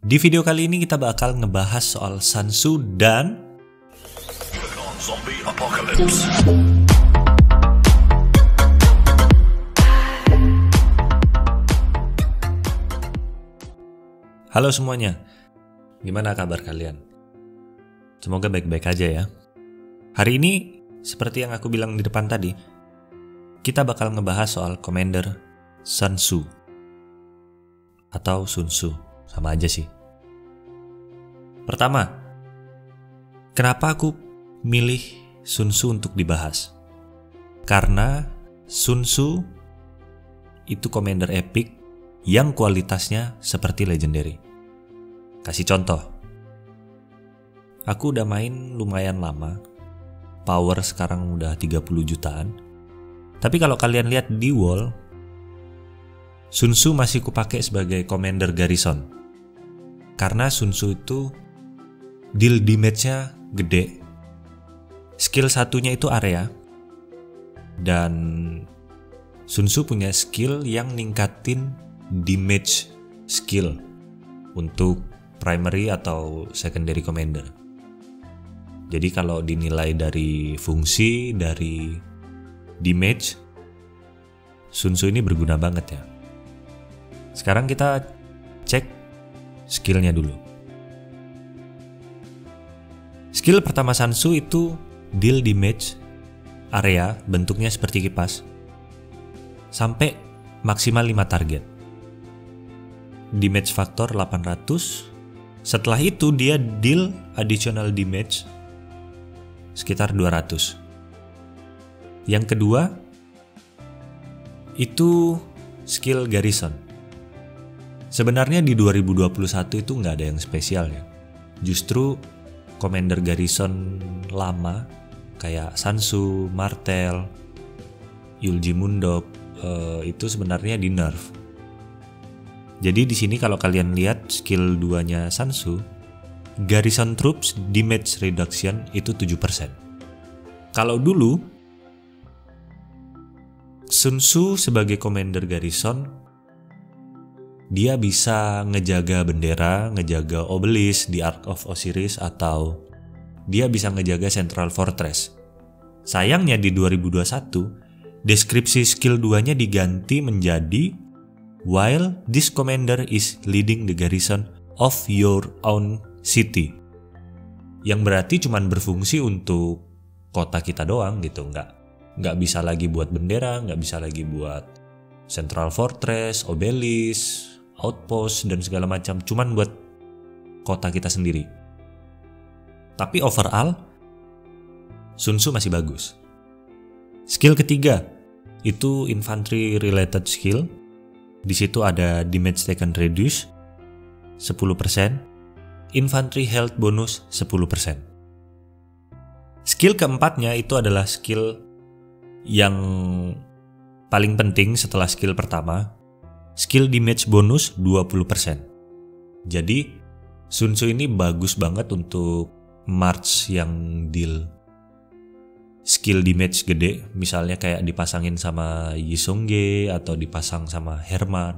Di video kali ini kita bakal ngebahas soal Sansu dan Zombie Apocalypse. Halo semuanya, gimana kabar kalian? Semoga baik-baik aja ya. Hari ini, seperti yang aku bilang di depan tadi, kita bakal ngebahas soal Commander Sun Tzu. Atau Sun Tzu, sama aja sih. Pertama, kenapa aku milih Sun Tzu untuk dibahas? Karena Sun Tzu itu Commander epic yang kualitasnya seperti legendary. Kasih contoh. Aku udah main lumayan lama. Power sekarang udah 30 jutaan. Tapi kalau kalian lihat di wall, Sun Tzu masih kupakai sebagai commander garrison. Karena Sun Tzu itu deal damage-nya gede. Skill satunya itu area. Dan Sun Tzu punya skill yang ningkatin damage skill untuk primary atau secondary commander. Jadi kalau dinilai dari fungsi, dari damage, Sun Tzu ini berguna banget ya. Sekarang kita cek skillnya dulu. Skill pertama Sun Tzu itu deal damage area bentuknya seperti kipas sampai maksimal 5 target damage factor 800. Setelah itu dia deal additional damage sekitar 200. Yang kedua itu skill garrison. Sebenarnya di 2021 itu nggak ada yang spesial ya. Justru commander garrison lama kayak Sansu, Martel, Yulji Mundok eh, itu sebenarnya di nerf jadi di sini kalau kalian lihat skill 2-nya Sansu, Garrison Troops Damage Reduction itu 7%. Kalau dulu, Sun sebagai commander garrison, dia bisa ngejaga bendera, ngejaga obelisk di Ark of Osiris atau dia bisa ngejaga Central Fortress. Sayangnya di 2021, deskripsi skill 2-nya diganti menjadi while this commander is leading the garrison of your own city. Yang berarti cuma berfungsi untuk kota kita doang gitu, nggak nggak bisa lagi buat bendera, nggak bisa lagi buat central fortress, obelisk, outpost dan segala macam, cuman buat kota kita sendiri. Tapi overall, Sun Tzu masih bagus. Skill ketiga itu infantry related skill di situ ada damage taken reduce 10%, infantry health bonus 10%. Skill keempatnya itu adalah skill yang paling penting setelah skill pertama, skill damage bonus 20%. Jadi Sun Tzu ini bagus banget untuk march yang deal skill damage gede, misalnya kayak dipasangin sama Yisongge atau dipasang sama Herman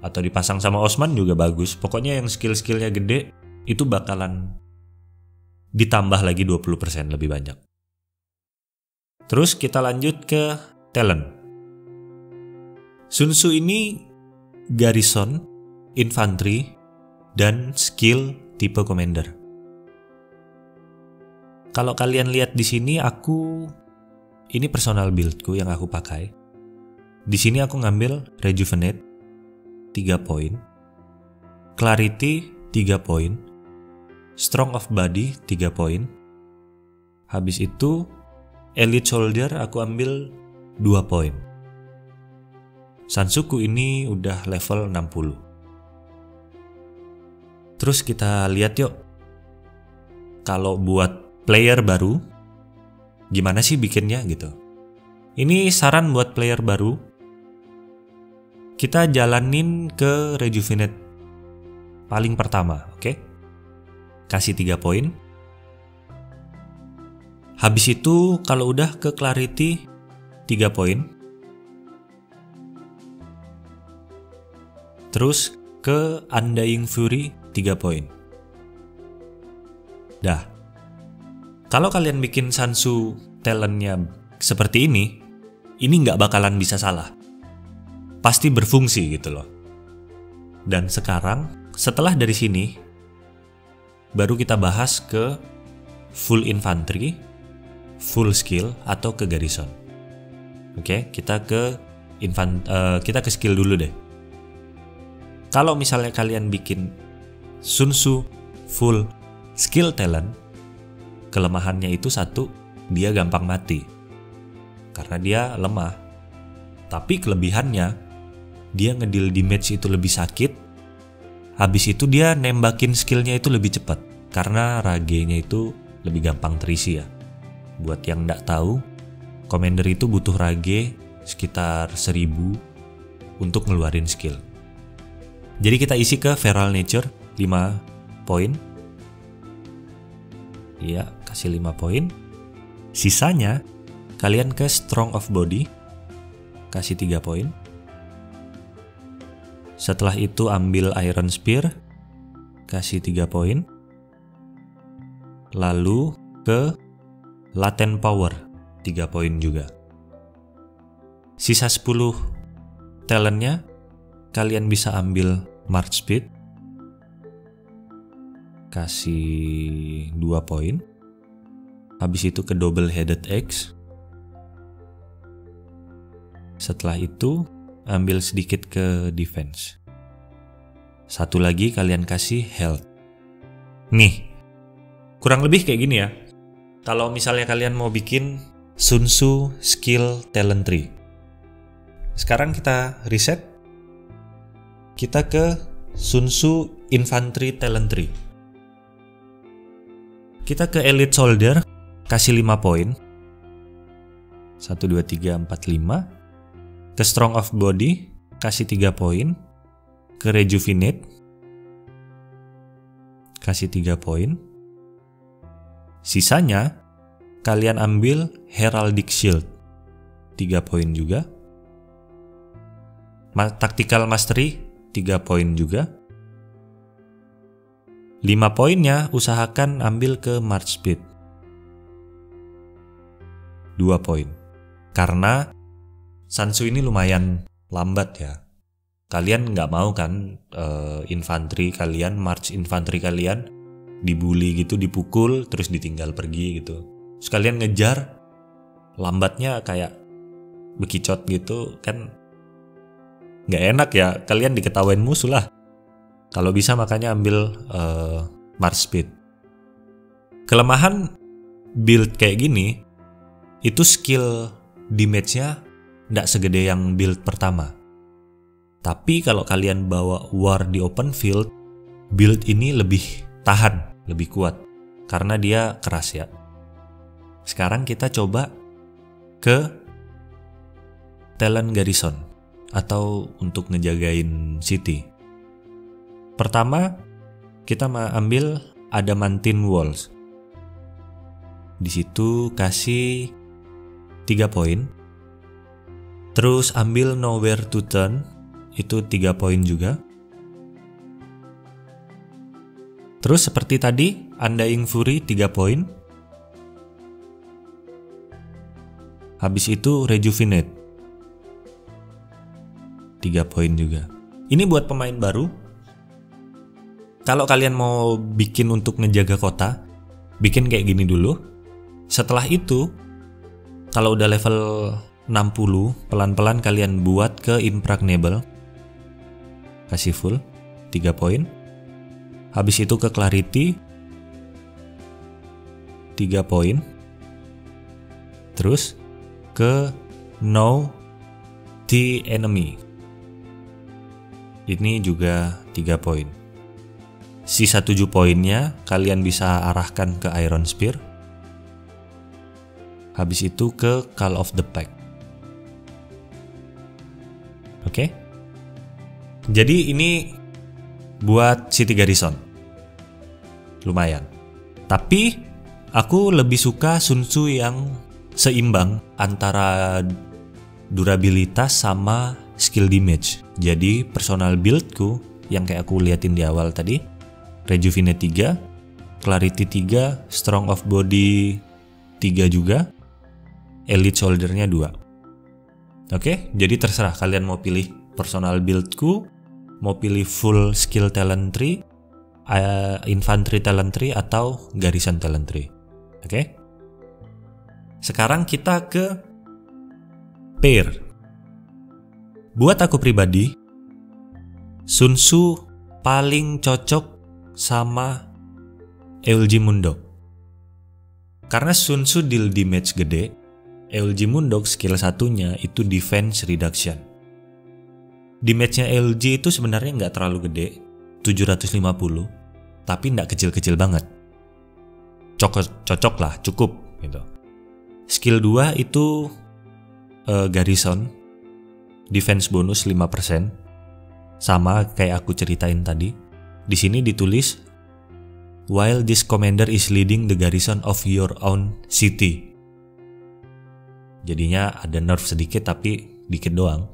atau dipasang sama Osman juga bagus. Pokoknya yang skill-skillnya gede itu bakalan ditambah lagi 20% lebih banyak. Terus kita lanjut ke talent. Sun Tzu ini garrison, infantry, dan skill tipe commander. Kalau kalian lihat di sini aku ini personal buildku yang aku pakai. Di sini aku ngambil Rejuvenate 3 poin, Clarity 3 poin, Strong of Body 3 poin. Habis itu Elite Soldier aku ambil 2 poin. Sansuku ini udah level 60. Terus kita lihat yuk. Kalau buat player baru, gimana sih bikinnya gitu. Ini saran buat player baru. Kita jalanin ke Rejuvenate paling pertama, oke? Okay? Kasih 3 poin. Habis itu kalau udah ke Clarity 3 poin. Terus ke Undying Fury 3 poin. Dah. Kalau kalian bikin Sansu talentnya seperti ini, ini nggak bakalan bisa salah. Pasti berfungsi gitu loh. Dan sekarang, setelah dari sini, baru kita bahas ke full infantry, full skill, atau ke garrison. Oke, kita ke infant, uh, kita ke skill dulu deh. Kalau misalnya kalian bikin Sun Tzu full skill talent, kelemahannya itu satu, dia gampang mati. Karena dia lemah. Tapi kelebihannya, dia ngedil damage itu lebih sakit. Habis itu dia nembakin skillnya itu lebih cepat. Karena ragenya itu lebih gampang terisi ya. Buat yang nggak tahu, Commander itu butuh rage sekitar 1000 untuk ngeluarin skill. Jadi kita isi ke Feral Nature 5 poin. Iya, kasih 5 poin. Sisanya kalian ke Strong of Body kasih 3 poin. Setelah itu ambil Iron Spear kasih 3 poin. Lalu ke Latent Power 3 poin juga. Sisa 10 talentnya kalian bisa ambil March Speed kasih 2 poin. Habis itu ke Double Headed X. Setelah itu ambil sedikit ke defense. Satu lagi kalian kasih health. Nih kurang lebih kayak gini ya. Kalau misalnya kalian mau bikin Sun Tzu Skill Talent Tree. Sekarang kita reset kita ke Sun Tzu Infantry Talent Tree. Kita ke Elite Soldier, kasih 5 poin. 1, 2, 3, 4, 5. Ke Strong of Body, kasih 3 poin. Ke Rejuvenate, kasih 3 poin. Sisanya, kalian ambil Heraldic Shield, 3 poin juga. Tactical Mastery 3 poin juga. 5 poinnya usahakan ambil ke March Speed. 2 poin. Karena Sansu ini lumayan lambat ya. Kalian nggak mau kan uh, infanteri kalian, march infanteri kalian dibully gitu, dipukul, terus ditinggal pergi gitu. Terus kalian ngejar, lambatnya kayak bekicot gitu kan nggak enak ya kalian diketawain musuh lah. Kalau bisa makanya ambil uh, Mars Speed. Kelemahan build kayak gini itu skill damage-nya nggak segede yang build pertama. Tapi kalau kalian bawa war di open field build ini lebih tahan lebih kuat. Karena dia keras ya. Sekarang kita coba ke talent garrison atau untuk ngejagain city. Pertama, kita ambil adamantine walls. Di situ kasih 3 poin. Terus ambil nowhere to turn, itu 3 poin juga. Terus seperti tadi, Undying Fury 3 poin. Habis itu Rejuvenate 3 poin juga. Ini buat pemain baru. Kalau kalian mau bikin untuk ngejaga kota, bikin kayak gini dulu. Setelah itu, kalau udah level 60, pelan-pelan kalian buat ke impregnable. Kasih full 3 poin. Habis itu ke clarity 3 poin. Terus ke know the enemy ini juga 3 poin. Sisa 7 poinnya kalian bisa arahkan ke Iron Spear. Habis itu ke Call of the Pack. Oke. Jadi ini buat City Garrison. Lumayan. Tapi aku lebih suka Sun Tzu yang seimbang antara durabilitas sama skill damage. Jadi personal buildku yang kayak aku liatin di awal tadi, Rejuvenate 3, Clarity 3, Strong of Body 3 juga, Elite Shouldernya 2. Oke, jadi terserah kalian mau pilih personal buildku, mau pilih full skill talent tree, uh, infantry talent tree atau garisan talent tree. Oke. Sekarang kita ke pair. Buat aku pribadi, Sun paling cocok sama Eulji Mundok. Karena Sun Tzu deal damage gede, Eulji Mundok skill satunya itu defense reduction. Damage-nya LG itu sebenarnya nggak terlalu gede, 750, tapi nggak kecil-kecil banget. Cocok, cocok lah, cukup gitu. Skill 2 itu uh, Garrison, defense bonus 5%, sama kayak aku ceritain tadi. Di sini ditulis while this commander is leading the garrison of your own city. Jadinya ada nerf sedikit tapi dikit doang.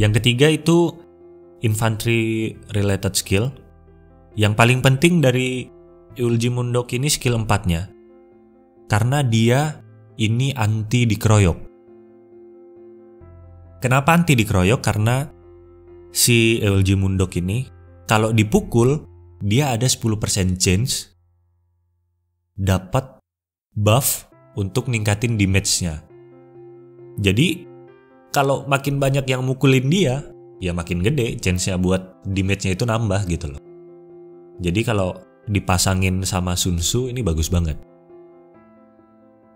Yang ketiga itu infantry related skill. Yang paling penting dari Ulji Mundok ini skill 4-nya. Karena dia ini anti dikeroyok. Kenapa anti dikeroyok? Karena si LG Mundok ini kalau dipukul dia ada 10% chance dapat buff untuk ningkatin damage-nya. Jadi kalau makin banyak yang mukulin dia, ya makin gede chance-nya buat damage-nya itu nambah gitu loh. Jadi kalau dipasangin sama Sun Tzu ini bagus banget.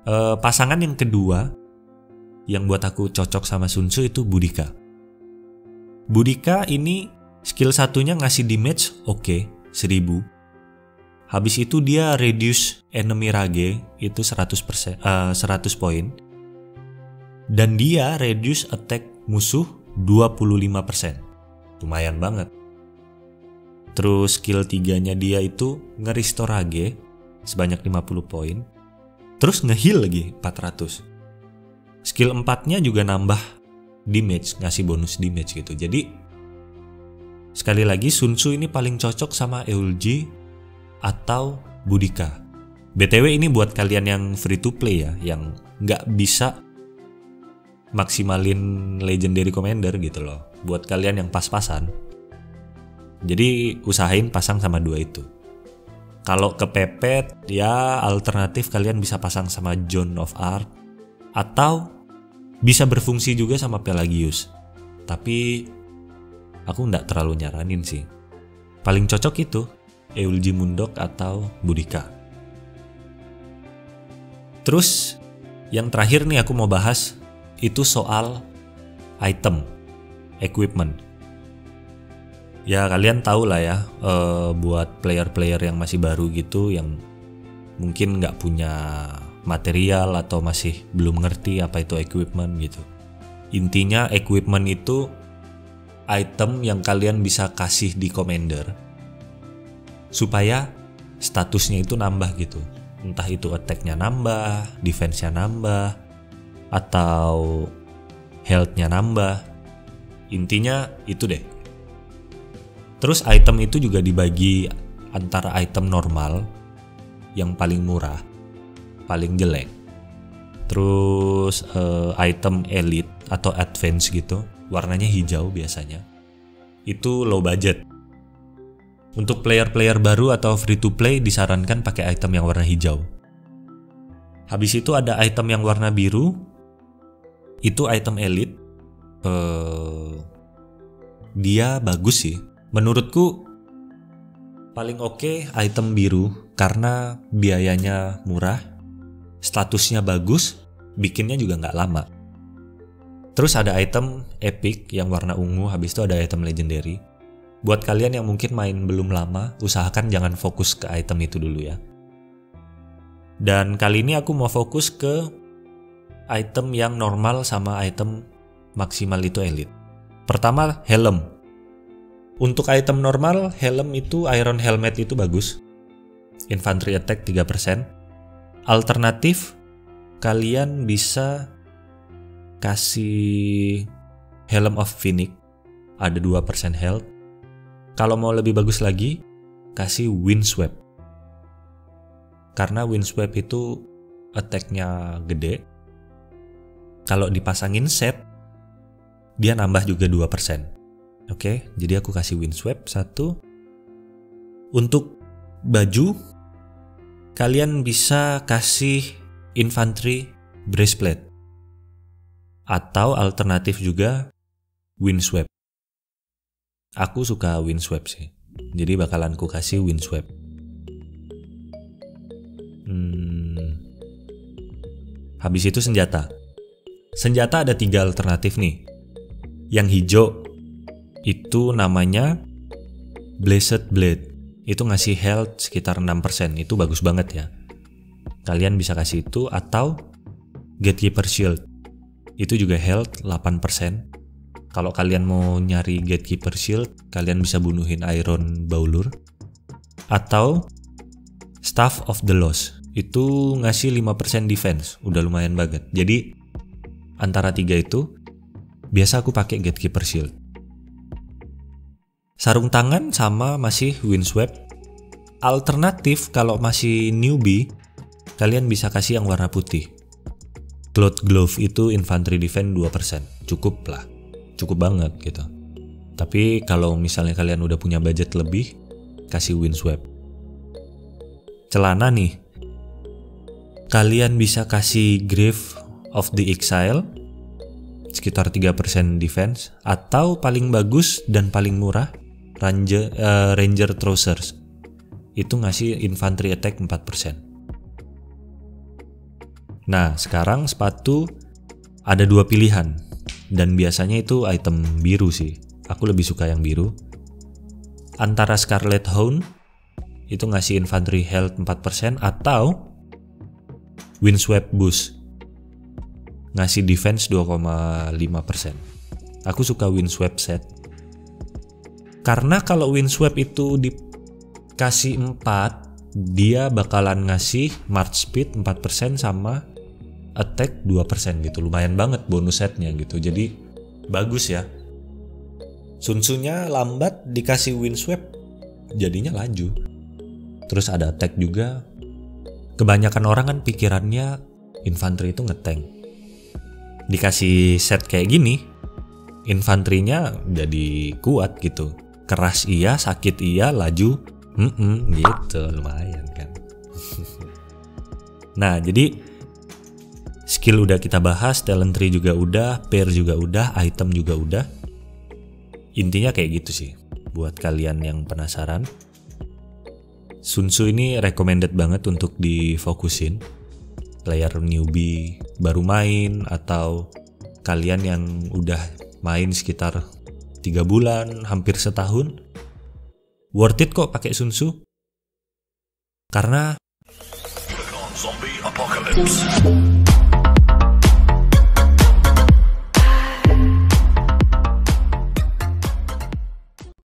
E, pasangan yang kedua yang buat aku cocok sama Sun Tzu itu Budika. Budika ini skill satunya ngasih damage oke, okay, 1000. Habis itu dia reduce enemy rage itu 100%, uh, 100 poin. Dan dia reduce attack musuh 25%. Lumayan banget. Terus skill 3-nya dia itu nge-restore rage sebanyak 50 poin. Terus nge-heal lagi 400. Skill 4-nya juga nambah damage, ngasih bonus damage gitu. Jadi sekali lagi Sun Tzu ini paling cocok sama Eulji atau Budika. BTW ini buat kalian yang free to play ya, yang nggak bisa maksimalin legendary commander gitu loh. Buat kalian yang pas-pasan. Jadi usahain pasang sama dua itu. Kalau kepepet ya alternatif kalian bisa pasang sama John of Arc atau bisa berfungsi juga sama Pelagius. Tapi aku nggak terlalu nyaranin sih. Paling cocok itu Eulji Mundok atau Budika. Terus yang terakhir nih aku mau bahas itu soal item, equipment. Ya kalian tahu lah ya, uh, buat player-player yang masih baru gitu, yang mungkin nggak punya material atau masih belum ngerti apa itu equipment gitu. Intinya equipment itu item yang kalian bisa kasih di commander supaya statusnya itu nambah gitu. Entah itu attack-nya nambah, defense-nya nambah, atau health-nya nambah. Intinya itu deh. Terus item itu juga dibagi antara item normal yang paling murah paling jelek. Terus uh, item elite atau advance gitu, warnanya hijau biasanya. Itu low budget. Untuk player-player baru atau free to play disarankan pakai item yang warna hijau. Habis itu ada item yang warna biru. Itu item elite. Uh, dia bagus sih. Menurutku paling oke okay item biru karena biayanya murah statusnya bagus, bikinnya juga nggak lama. Terus ada item epic yang warna ungu, habis itu ada item legendary. Buat kalian yang mungkin main belum lama, usahakan jangan fokus ke item itu dulu ya. Dan kali ini aku mau fokus ke item yang normal sama item maksimal itu elite. Pertama, helm. Untuk item normal, helm itu iron helmet itu bagus. Infantry attack 3%, Alternatif kalian bisa kasih Helm of Phoenix ada 2% health. Kalau mau lebih bagus lagi, kasih Windswept. Karena Windswept itu attack-nya gede. Kalau dipasangin set, dia nambah juga 2%. Oke, jadi aku kasih Windswept satu. Untuk baju, kalian bisa kasih infantry breastplate. Atau alternatif juga windswept. Aku suka windswept sih. Jadi bakalan ku kasih windswept. Hmm. Habis itu senjata. Senjata ada tiga alternatif nih. Yang hijau itu namanya Blessed Blade. Itu ngasih health sekitar 6%. Itu bagus banget ya. Kalian bisa kasih itu atau Gatekeeper Shield itu juga health 8%. Kalau kalian mau nyari Gatekeeper Shield, kalian bisa bunuhin Iron Bowler. Atau Staff of the Lost, itu ngasih 5% defense, udah lumayan banget. Jadi antara tiga itu, biasa aku pakai Gatekeeper Shield. Sarung tangan sama masih Windswept. Alternatif kalau masih newbie, kalian bisa kasih yang warna putih. Cloth Glove itu infantry defense 2%. Cukup lah. Cukup banget gitu. Tapi kalau misalnya kalian udah punya budget lebih, kasih Windswept. Celana nih. Kalian bisa kasih Grave of the Exile sekitar 3% defense atau paling bagus dan paling murah Ranger, uh, Ranger Trousers itu ngasih infantry attack 4%. Nah, sekarang sepatu ada dua pilihan dan biasanya itu item biru sih. Aku lebih suka yang biru. Antara Scarlet Hound itu ngasih infantry health 4% atau Windswept Boost ngasih defense 2,5%. Aku suka Windswept set. Karena kalau Windswept itu dikasih 4, dia bakalan ngasih march speed 4% sama attack 2% gitu. Lumayan banget bonus setnya gitu. Jadi bagus ya. Sunsunya lambat dikasih windswept jadinya laju. Terus ada attack juga. Kebanyakan orang kan pikirannya infanteri itu ngetank. Dikasih set kayak gini infanterinya jadi kuat gitu keras iya sakit iya laju mm -mm, gitu lumayan kan nah jadi Skill udah kita bahas, talent tree juga udah, pair juga udah, item juga udah. Intinya kayak gitu sih. Buat kalian yang penasaran. Sun Tzu ini recommended banget untuk difokusin. Player newbie baru main atau kalian yang udah main sekitar 3 bulan, hampir setahun. Worth it kok pakai Sun Tzu. Karena.